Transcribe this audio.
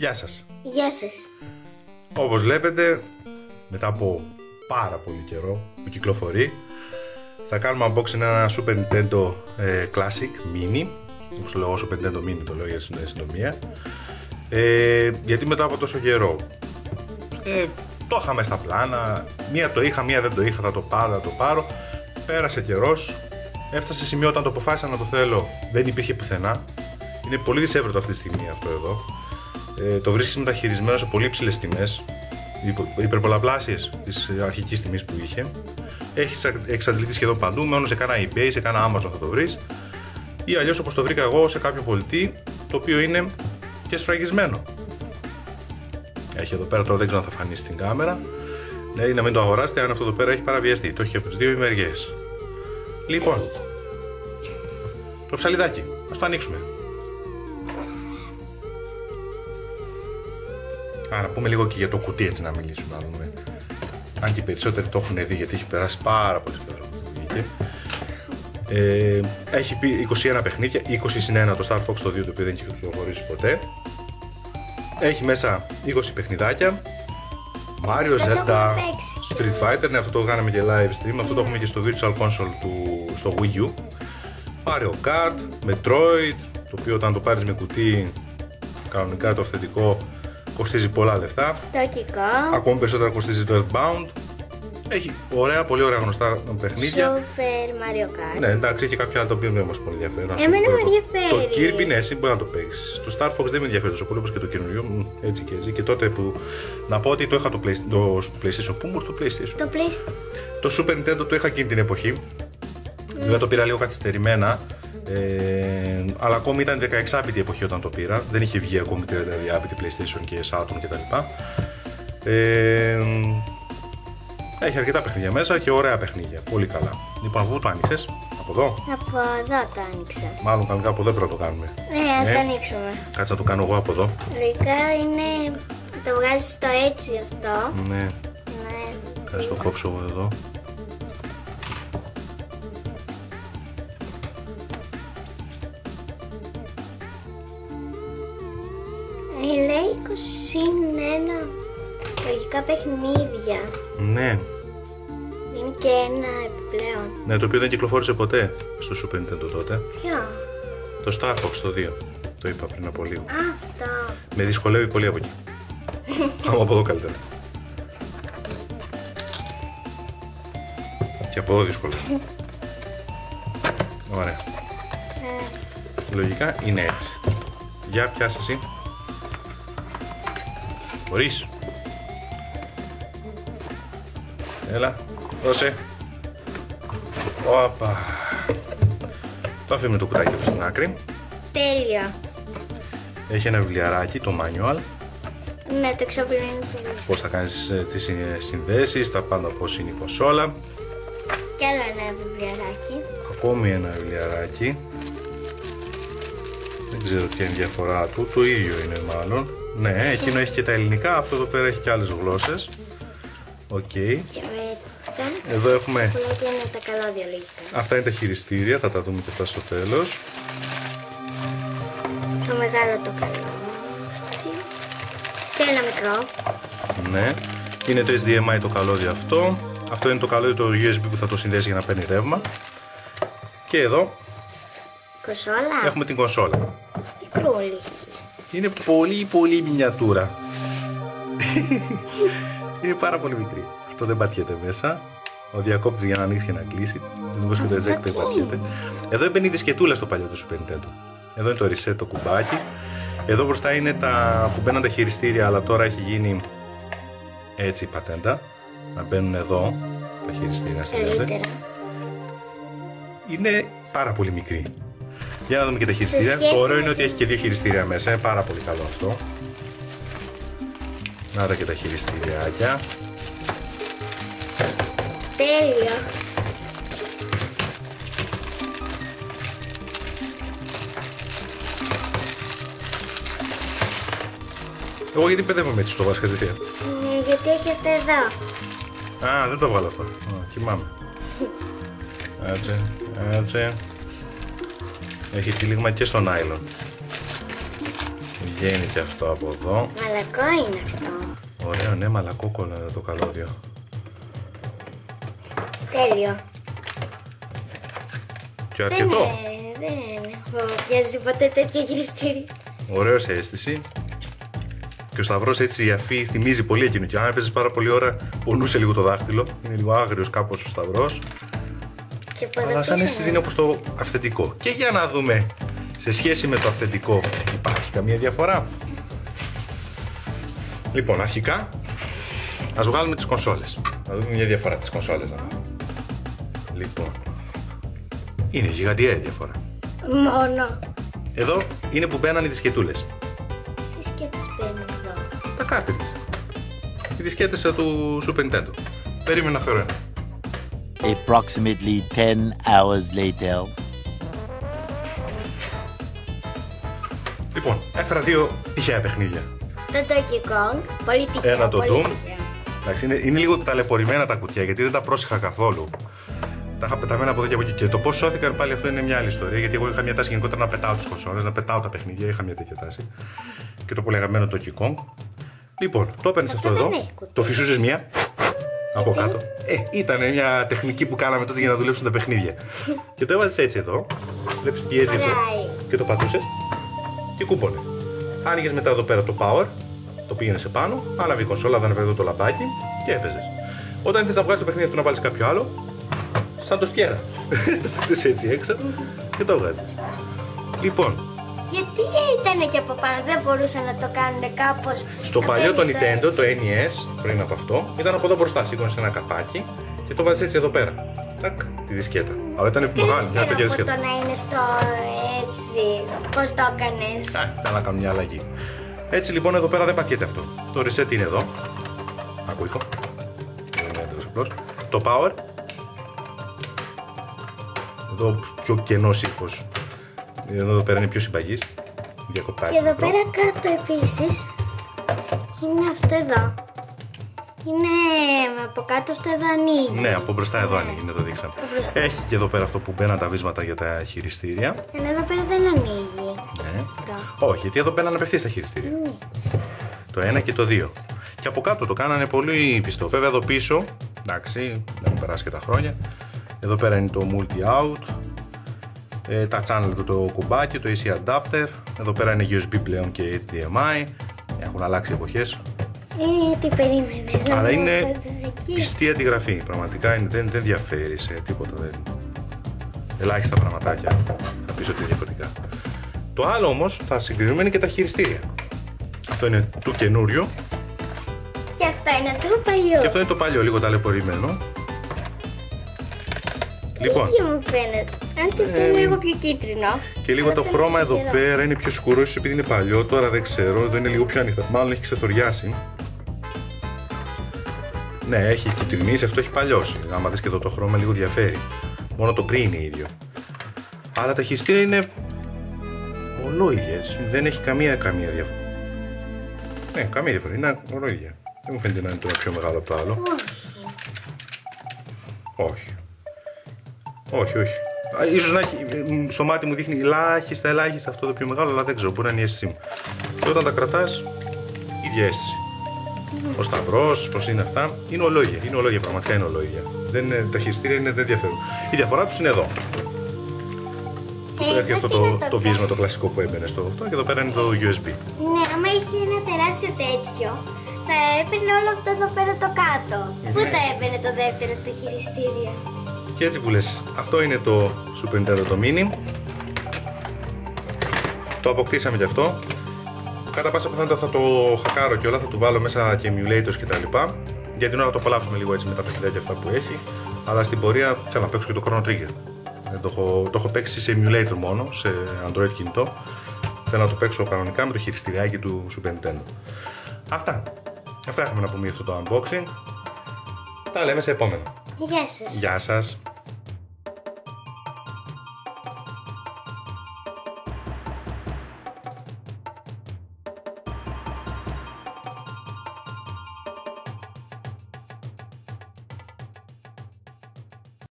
Γεια σας. Γεια σας. Όπως βλέπετε, μετά από πάρα πολύ καιρό που κυκλοφορεί, θα κάνουμε unboxing ένα Super Nintendo ε, Classic Mini. Όπως το λέω, Super Nintendo Mini το λέω για την συντομία. Ε, γιατί μετά από τόσο καιρό ε, το είχαμε στα πλάνα. Μία το είχα, μία δεν το είχα, θα το πάρω, θα το πάρω. Πέρασε καιρός. Έφτασε σε σημείο όταν το αποφάσισα να το θέλω, δεν υπήρχε πουθενά. Είναι πολύ δυσέβρετο αυτή τη στιγμή αυτό εδώ. Ε, το βρίσκεις μεταχειρισμένο σε πολύ ψηλές τιμές. Υπερπολαπλάσιε της αρχικής τιμής που είχε. Έχεις εξαντληθεί σχεδόν παντού, μόνο σε κάνα eBay, σε κάνα Amazon θα το βρεις. Ή αλλιώς όπως το βρήκα εγώ σε κάποιο πολιτή, το οποίο είναι και σφραγισμένο. Έχει εδώ πέρα, τώρα δεν ξέρω αν θα φανεί στην κάμερα. Λέει να μην το αγοράσετε αν αυτό εδώ πέρα έχει παραβιαστεί. Το έχει από τις δύο μεριέ. Λοιπόν, το ψαλιδάκι, ας το ανοίξουμε. Άρα πούμε λίγο και για το κουτί έτσι να μιλήσουμε, να δούμε. Αν και οι περισσότεροι το έχουν δει γιατί έχει περάσει πάρα πολύ καιρό. Ε, έχει πει 21 παιχνίδια, 20 συν 1 το Star Fox το 2 το οποίο δεν έχει κυκλοφορήσει ποτέ. Έχει μέσα 20 παιχνιδάκια. Mario, Zelda, Street Fighter, ναι αυτό το κάναμε και live stream, αυτό το έχουμε και στο Virtual Console του, στο Wii U. Mario Kart, Metroid, το οποίο όταν το πάρεις με κουτί κανονικά το αυθεντικό κοστίζει πολλά λεφτά. Το Ακόμη περισσότερα κοστίζει το Earthbound. Έχει ωραία, πολύ ωραία γνωστά παιχνίδια. Super Mario Kart. Ναι, εντάξει, έχει κάποια άλλα τα οποία δεν μας πολύ ενδιαφέρουν. Εμένα με ενδιαφέρει. Το Kirby, ναι, εσύ μπορεί να το παίξεις. Το Star Fox δεν με ενδιαφέρει τόσο πολύ όπως και το καινούριο. Έτσι και έτσι. Και τότε που. Να πω ότι το είχα το, play, το PlayStation. Πού μου το PlayStation; Το PlayStation. Το Super Nintendo το είχα εκείνη την εποχή. Mm. Βέβαια το πήρα λίγο καθυστερημένα. Ε, αλλά ακόμη ήταν 16-bit η εποχή όταν το πήρα. Δεν είχε βγει ακόμη 32-bit PlayStation και Saturn κτλ. Ε, έχει αρκετά παιχνίδια μέσα και ωραία παιχνίδια. Πολύ καλά. Λοιπόν, από πού το άνοιξες, από εδώ; Από εδώ το άνοιξα. Μάλλον κανονικά από εδώ πρέπει να το κάνουμε. Ναι, ας ναι. το ανοίξουμε. Κάτσε να το κάνω εγώ από εδώ. Λογικά είναι. Το βγάζεις το έτσι αυτό. Ναι. Ναι. Κάτσε το κόψω εγώ εδώ. 21 λογικά παιχνίδια. Ναι. Είναι και ένα επιπλέον. Ναι, το οποίο δεν κυκλοφόρησε ποτέ στο Super Nintendo τότε. Ποιο; Το Star Fox το 2. Το είπα πριν από λίγο. Α, αυτό. Με δυσκολεύει πολύ από εκεί. Πάμε από εδώ καλύτερα. Και από εδώ δυσκολεύει. Ωραία. Ε, Λογικά είναι έτσι. Για πιάσε εσύ. Μπορείς. Έλα, δώσε. Όπα. Το αφήνουμε το κουτάκι του στην άκρη. τέλεια. Έχει ένα βιβλιαράκι, το manual. Ναι, το εξοπλισμό. Πώς θα κάνεις ε, τις ε, συνδέσεις, τα πάντα πώς είναι η κονσόλα. Κι άλλο ένα βιβλιαράκι. Ακόμη ένα βιβλιαράκι. Δεν ξέρω ποια είναι η διαφορά του, το ίδιο είναι μάλλον. Ναι, εκείνο έχει και τα ελληνικά, αυτό εδώ πέρα έχει και άλλες γλώσσες. Οκ. Και μετά. Εδώ έχουμε, Που λέει είναι τα καλώδια λογικά. αυτά είναι τα χειριστήρια, θα τα δούμε και αυτά στο τέλος. Το μεγάλο το καλώδι. Και ένα μικρό. Ναι. Είναι HDMI το καλώδιο αυτό. Αυτό είναι το καλώδιο το USB που θα το συνδέσει για να παίρνει ρεύμα. Και εδώ Κοσόλα. έχουμε την κονσόλα. Μικρούλι. Είναι πολύ πολύ μινιατούρα. είναι πάρα πολύ μικρή. Αυτό δεν πατιέται μέσα. Ο διακόπτης για να ανοίξει και να κλείσει. Δεν μπορείς το eject δεν πατιέται. Εδώ μπαίνει η δισκετούλα στο παλιό τους Super Nintendo. Εδώ είναι το reset το κουμπάκι. Εδώ μπροστά είναι τα που μπαίνουν τα χειριστήρια, αλλά τώρα έχει γίνει έτσι η πατέντα. Να μπαίνουν εδώ τα χειριστήρια συνδέονται. Καλύτερα. Είναι πάρα πολύ μικρή. Για να δούμε και τα χειριστήρια. σχέση Το ωραίο με είναι ότι την- έχει και δύο χειριστήρια μέσα. Είναι πάρα πολύ καλό αυτό. Να τα και τα χειριστήριάκια. Τέλειο. Εγώ γιατί παιδεύομαι έτσι στο βάσκα κατευθείαν. Ε, γιατί έχει αυτά εδώ. Α, δεν το βγάλω αυτό. Α, κοιμάμαι. Έτσι, έτσι. Έχει τυλίγμα και στο νάιλον. Βγαίνει και αυτό από εδώ. Μαλακό είναι αυτό. Ωραίο, ναι, μαλακόκολο είναι το καλώδιο. Τέλειο. Και Δεν, αρκετό. ε, δεν έχω πιάσει ποτέ τέτοια χειριστήρια. Ωραίο σε αίσθηση. Και ο Σταυρός έτσι η αφή θυμίζει πολύ εκείνο. Και αν έπαιζες πάρα πολύ ώρα, πονούσε λίγο το δάχτυλο. Είναι λίγο άγριος κάπως ο Σταυρός. Και από εδώ Αλλά σαν πίσω αίσθηση είναι. είναι όπω το αυθεντικό. Και για να δούμε σε σχέση με το αυθεντικό, υπάρχει καμία διαφορά; Λοιπόν, αρχικά, ας βγάλουμε τις κονσόλες. Να δούμε μια διαφορά τις κονσόλες. Να δούμε. Λοιπόν, είναι γιγαντιαία η διαφορά. Μόνο. Εδώ είναι που μπαίναν οι δισκετούλες. Τι σκέτες μπαίνουν εδώ; Τα cartridge. Οι δισκέτες ε, του Super Nintendo. Περίμενα να φέρω ένα. Approximately 10 hours later. Λοιπόν, έφερα δύο τυχαία παιχνίδια. Το Donkey Kong. Πολύ τυχαίο. Ένα το πολύ Doom. τυχαίο. Εντάξει, είναι, είναι λίγο ταλαιπωρημένα τα κουτιά γιατί δεν τα πρόσεχα καθόλου. Τα είχα πεταμένα από εδώ και από εκεί. Και το πώς σώθηκαν πάλι αυτό είναι μια άλλη ιστορία. Γιατί εγώ είχα μια τάση γενικότερα να πετάω τις κονσόλες, να πετάω τα παιχνίδια. Είχα μια τέτοια τάση. Και το πολύ αγαπημένο το Donkey Kong. Λοιπόν, το έπαιρνες αυτό, Αυτό εδώ. δεν έχει κουτί. Το φυσούσες μία. Από κάτω. Ε, ήταν μια τεχνική που κάναμε τότε για να δουλέψουν τα παιχνίδια. και το έβαζες έτσι εδώ. Βλέπεις πιέζει αυτό. Χωράει. Και το πατούσες. Και κούπονε. Άνοιγες μετά εδώ πέρα το power. Το πήγαινες σε πάνω. Άναβε η κονσόλα, δεν εδώ το λαμπάκι και έπαιζες. Όταν ήθελε να βγάλεις το παιχνίδι αυτό να βάλεις κάποιο άλλο, σαν το στιέρα. το πετούσες έτσι έξω και το βγάζεις. Λοιπόν, Γιατί ήταν και από πάνω, δεν μπορούσαν να το κάνουν κάπως. στο παλιό το Nintendo, το NES, πριν από αυτό, ήταν από εδώ μπροστά. Σήκωνες ένα καπάκι και το βάζεις έτσι εδώ πέρα. Τάκ, τη δισκέτα. Αλλά ήταν μεγάλη, μια τέτοια από το δισκέτα. να είναι στο έτσι. Πώς το έκανες. Α, θα να κάνω μια αλλαγή. Έτσι λοιπόν εδώ πέρα δεν πατιέται αυτό. Το reset είναι εδώ. Ακούικο. Δεν είναι εντελώς απλός. Το power. Εδώ πιο κενός ήχος. Εδώ, εδώ πέρα είναι πιο συμπαγής. Διακοπτάκι. Και εδώ μικρό. πέρα κάτω επίσης είναι αυτό εδώ. Είναι από κάτω αυτό εδώ ανοίγει. Ναι, από μπροστά εδώ ανοίγει, ναι, το δείξαμε. Από μπροστά. Έχει και εδώ πέρα αυτό που μπαίναν τα βίσματα για τα χειριστήρια. Αλλά εδώ πέρα δεν ανοίγει. Ναι. Αυτό. Όχι, γιατί εδώ μπαίναν απευθείας τα χειριστήρια. Ναι. Το 1 και το 2. Και από κάτω το κάνανε πολύ πιστό. Βέβαια εδώ πίσω, εντάξει, δεν έχουν περάσει και τα χρόνια. Εδώ πέρα είναι το multi out. Ε, τα channel του το κουμπάκι, το AC adapter. Εδώ πέρα είναι USB πλέον και HDMI. Έχουν αλλάξει εποχές. Ε, τι περίμενες. να Αλλά μου είναι πας εκεί. πιστή αντιγραφή. Πραγματικά είναι, δεν, δεν διαφέρει σε τίποτα. Δεν... Ελάχιστα πραγματάκια θα πεις ότι είναι διαφορετικά. Το άλλο όμως θα συγκρίνουμε είναι και τα χειριστήρια. Αυτό είναι του καινούριο Και αυτό είναι το παλιό. και αυτό είναι το παλιό, λίγο ταλαιπωρημένο. Λοιπόν, ίδιο μου φαίνεται; Αν και αυτό είναι λίγο πιο κίτρινο. και λίγο το Αλλά χρώμα δεν εδώ ξέρω. πέρα είναι πιο σκούρο, ίσως επειδή είναι παλιό, τώρα δεν ξέρω, εδώ είναι λίγο πιο ανοιχτό. Μάλλον έχει ξεθοριάσει. Ναι, έχει κυτρινήσει, αυτό έχει παλιώσει. Άμα δεις και εδώ το χρώμα λίγο διαφέρει. Μόνο το πριν είναι ίδιο. Αλλά τα χειριστήρια είναι ολόιδια, έτσι. Δεν έχει καμία, καμία διαφορά. Ναι, καμία διαφορά. Είναι ολόιδια. Δεν μου φαίνεται να είναι το ένα πιο μεγάλο από το άλλο. Όχι. Όχι. Όχι, όχι. Α, Ίσως να έχει, μ, στο μάτι μου δείχνει ελάχιστα, ελάχιστα αυτό το πιο μεγάλο, αλλά δεν ξέρω, μπορεί να είναι η αίσθησή μου. Και όταν τα κρατάς, ίδια αίσθηση. Ο σταυρός, πώς είναι αυτά, είναι ολόγια. Είναι ολόγια, πραγματικά είναι ολόγια. Δεν είναι, τα χειριστήρια είναι, δεν διαφέρουν. Η διαφορά τους είναι εδώ. Ε, Έχει αυτό τι το, να το κάνω. βίσμα το κλασικό που έμπαινε στο αυτό και εδώ πέρα είναι το USB. Ναι, άμα είχε ένα τεράστιο τέτοιο, θα έπαιρνε όλο αυτό εδώ πέρα το κάτω. Πού θα έπαιρνε το δεύτερο το χειριστήριο. Και έτσι που λες, αυτό είναι το Super Nintendo το Mini. Το αποκτήσαμε κι αυτό. Κατά πάσα πιθανότητα θα το χακάρω και όλα, θα του βάλω μέσα και emulators και τα λοιπά. Για την ώρα το απολαύσουμε λίγο έτσι με τα παιχνίδια και αυτά που έχει. Αλλά στην πορεία θέλω να παίξω και το Chrono Trigger. Δεν το, έχω, το έχω παίξει σε emulator μόνο, σε Android κινητό. Θέλω να το παίξω κανονικά με το χειριστηριάκι του Super Nintendo. Αυτά. Αυτά έχουμε να πούμε για αυτό το unboxing. Τα λέμε σε επόμενο. Γεια σας. Γεια σας.